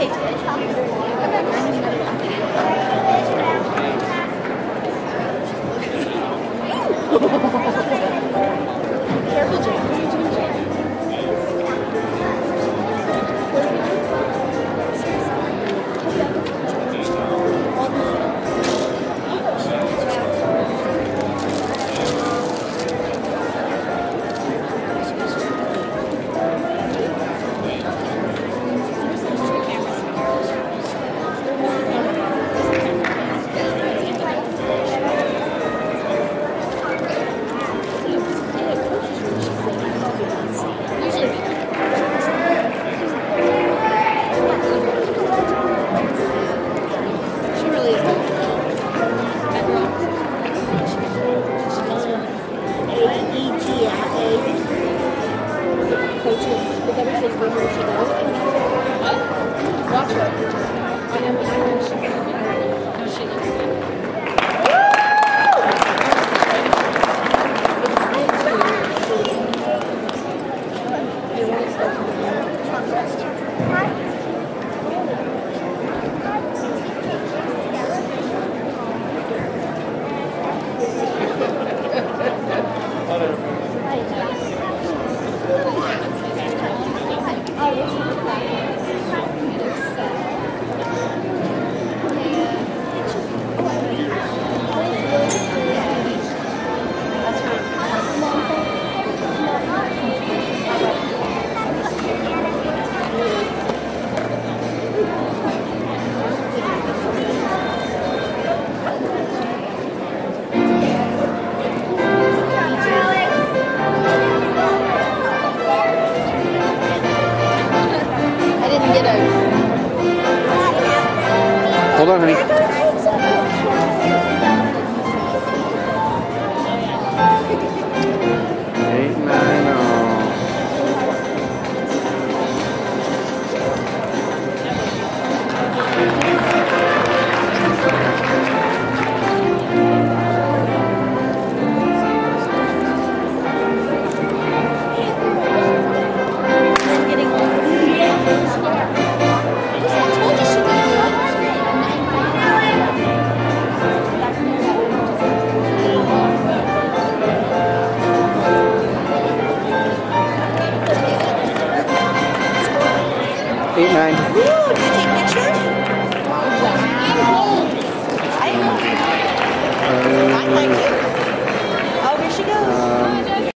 Okay, so I'm. Coaches, she's where she goes? What? Watch her. I know, Hold on, honey. Eight, nine. Ooh,